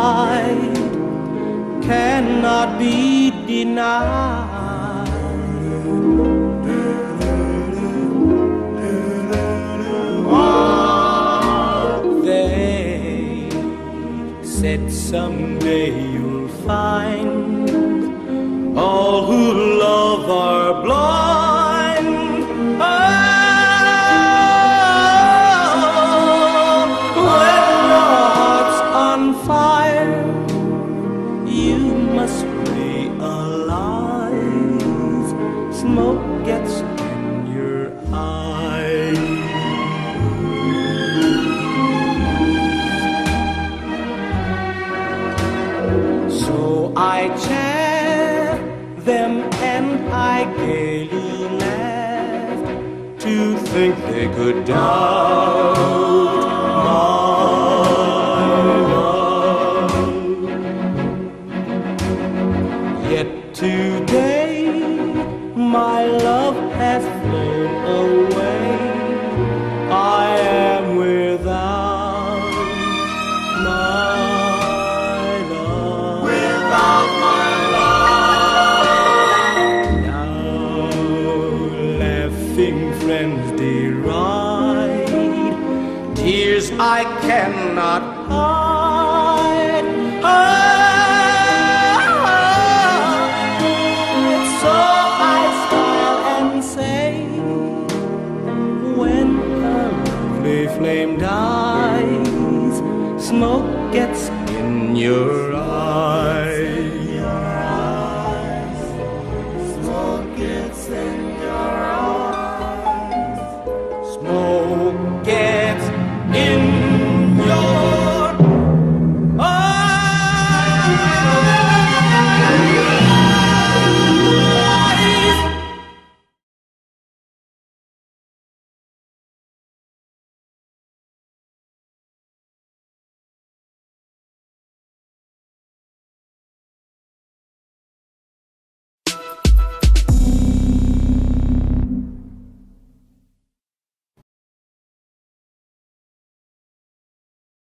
inside cannot be denied. They said someday you'll find I chaff them and I gaily laughed to think they could doubt my love. Yet today my love has flown away. Laughing friends deride tears I cannot hide. Ah, so I smile and say, when a lovely flame dies, smoke gets in your.